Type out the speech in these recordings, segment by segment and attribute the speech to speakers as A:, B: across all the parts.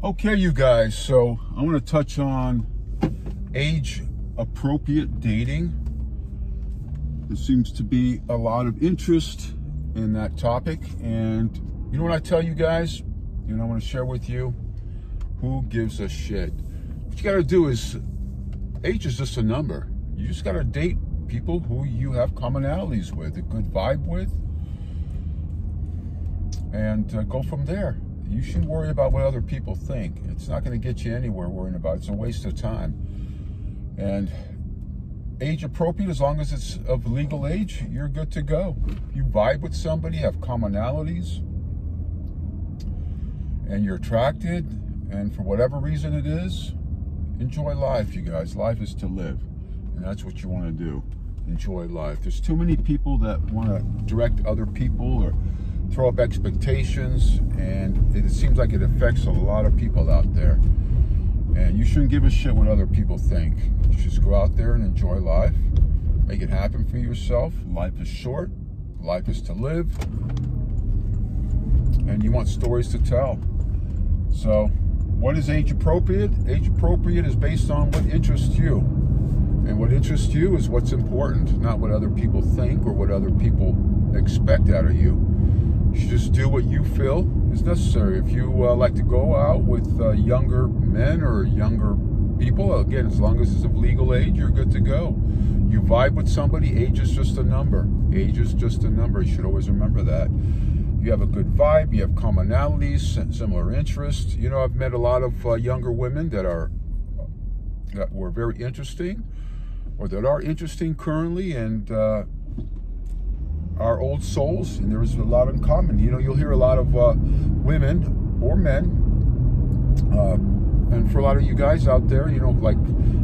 A: Okay, you guys, so I want to touch on age appropriate dating. There seems to be a lot of interest in that topic. And you know what I tell you guys? You know, I want to share with you who gives a shit. What you got to do is, age is just a number. You just got to date people who you have commonalities with, a good vibe with, and uh, go from there you should worry about what other people think. It's not going to get you anywhere worrying about it. It's a waste of time. And age appropriate, as long as it's of legal age, you're good to go. You vibe with somebody, have commonalities, and you're attracted, and for whatever reason it is, enjoy life, you guys. Life is to live, and that's what you want to do. Enjoy life. There's too many people that want to direct other people or throw up expectations, and it seems like it affects a lot of people out there. And you shouldn't give a shit what other people think. You should just go out there and enjoy life. Make it happen for yourself. Life is short. Life is to live. And you want stories to tell. So, what is age appropriate? Age appropriate is based on what interests you. And what interests you is what's important, not what other people think or what other people expect out of you. Should just do what you feel is necessary. If you uh, like to go out with uh, younger men or younger people, again, as long as it's of legal age, you're good to go. You vibe with somebody, age is just a number. Age is just a number. You should always remember that. You have a good vibe, you have commonalities, similar interests. You know, I've met a lot of uh, younger women that are that were very interesting or that are interesting currently and uh, are old souls, and there's a lot in common. You know, you'll hear a lot of uh, women or men, uh, and for a lot of you guys out there, you know, like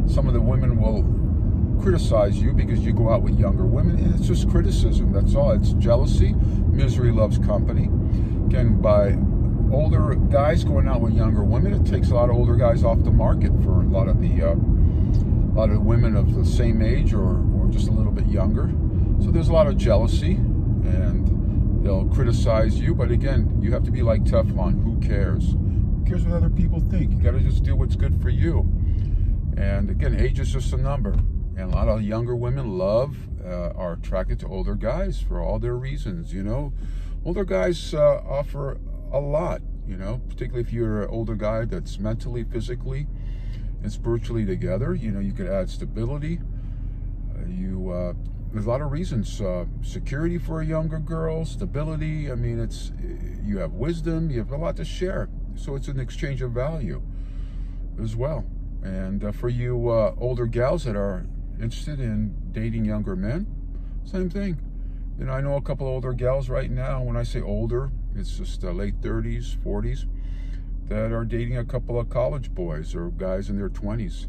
A: some of the women will criticize you because you go out with younger women, and it's just criticism. That's all. It's jealousy. Misery loves company. Again, by older guys going out with younger women, it takes a lot of older guys off the market for a lot of the uh, a lot of women of the same age or, or just a little bit younger. So there's a lot of jealousy and they'll criticize you. But again, you have to be like Teflon. Who cares? Who cares what other people think? You got to just do what's good for you. And again, age is just a number. And a lot of younger women love, uh, are attracted to older guys for all their reasons, you know. Older guys uh, offer a lot, you know, particularly if you're an older guy that's mentally, physically, and spiritually together. You know, you could add stability. Uh, you uh, there's a lot of reasons. Uh, security for a younger girl, stability. I mean, it's you have wisdom. You have a lot to share. So it's an exchange of value as well. And uh, for you uh, older gals that are interested in dating younger men, same thing. You know, I know a couple older gals right now. When I say older, it's just uh, late 30s, 40s, that are dating a couple of college boys or guys in their 20s.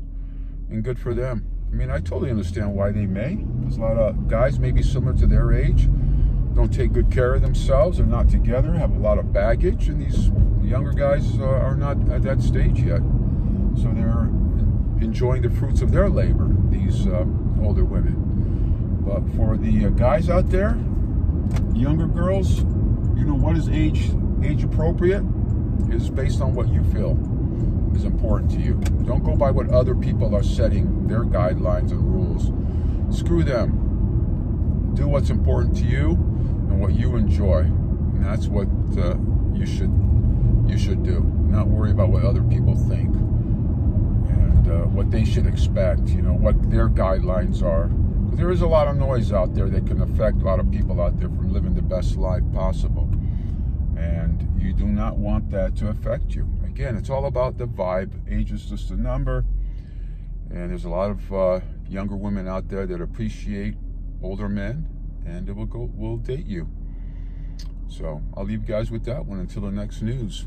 A: And good for them. I mean, I totally understand why they may. There's a lot of guys maybe similar to their age, don't take good care of themselves, They're not together, have a lot of baggage, and these younger guys uh, are not at that stage yet. So they're enjoying the fruits of their labor, these uh, older women. But for the uh, guys out there, younger girls, you know, what is age age appropriate is based on what you feel is important to you. Don't go by what other people are setting their guidelines and rules. Screw them. Do what's important to you and what you enjoy. And that's what uh, you should you should do. Not worry about what other people think and uh, what they should expect. You know what their guidelines are. There is a lot of noise out there that can affect a lot of people out there from living the best life possible. And you do not want that to affect you again, it's all about the vibe. Age is just a number. And there's a lot of uh, younger women out there that appreciate older men and it will go will date you. So I'll leave you guys with that one until the next news.